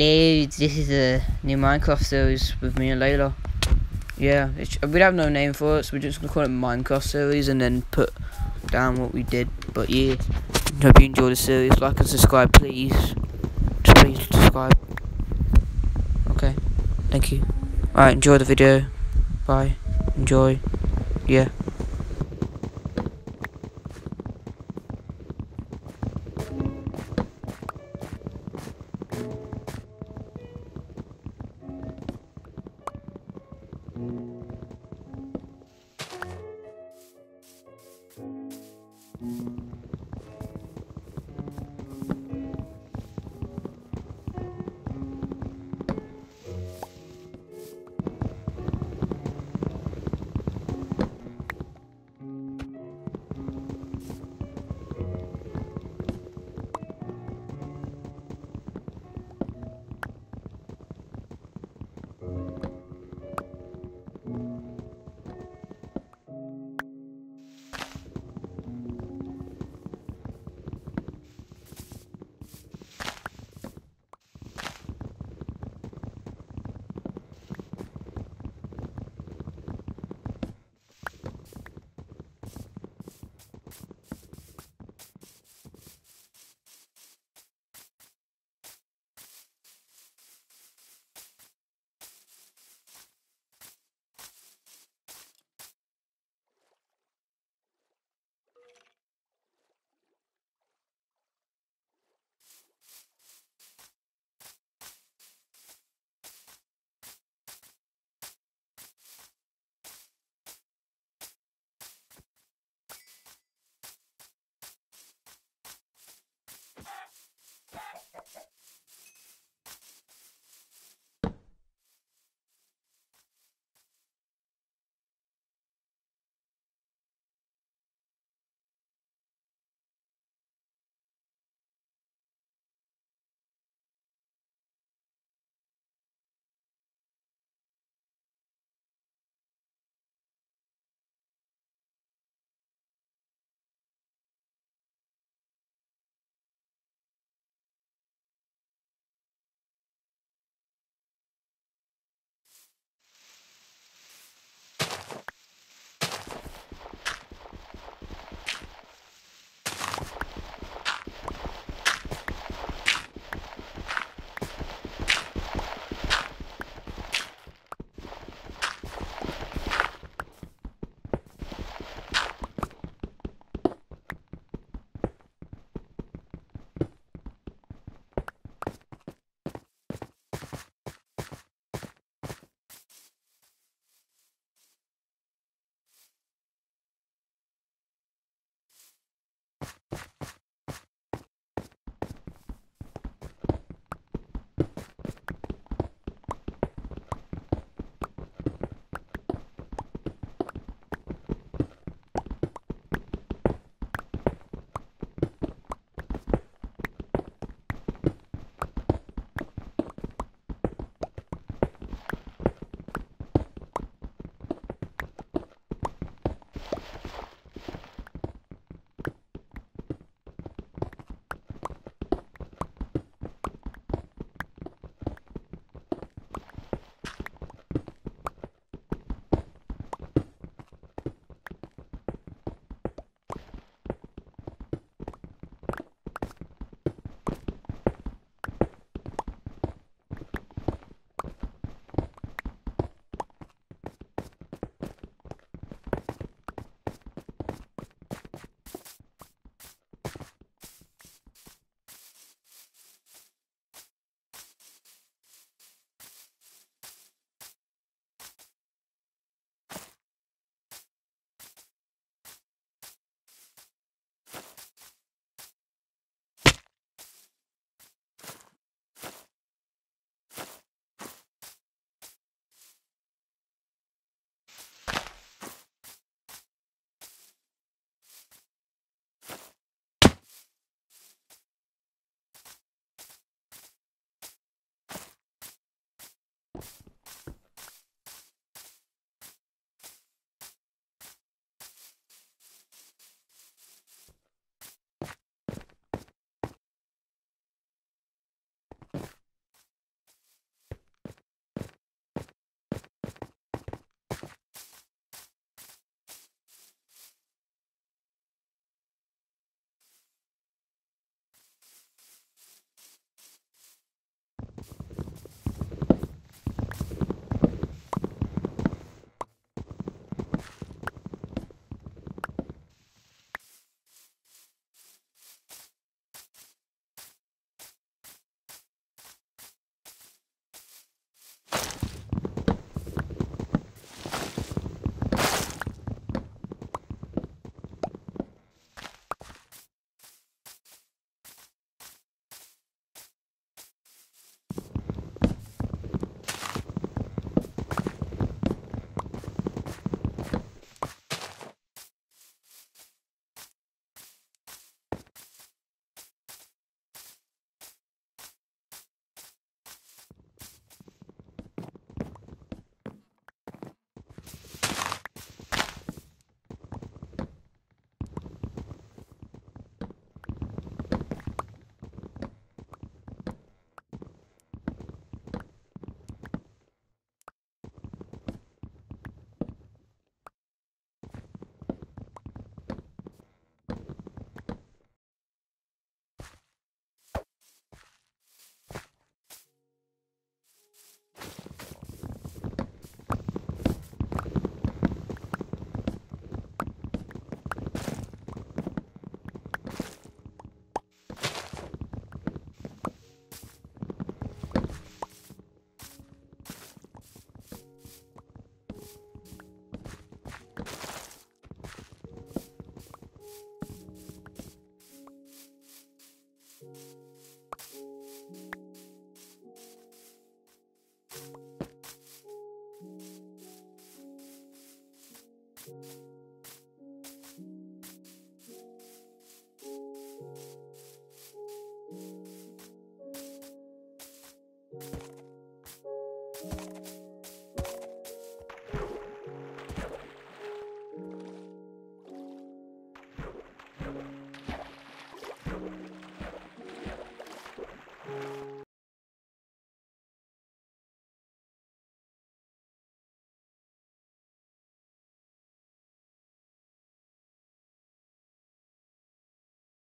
Hello, this is a new Minecraft series with me and Layla. Yeah, we have no name for it, so we're just gonna call it Minecraft series and then put down what we did. But yeah, hope you enjoy the series. Like and subscribe, please. Just please subscribe. Okay, thank you. Alright, enjoy the video. Bye. Enjoy. Yeah.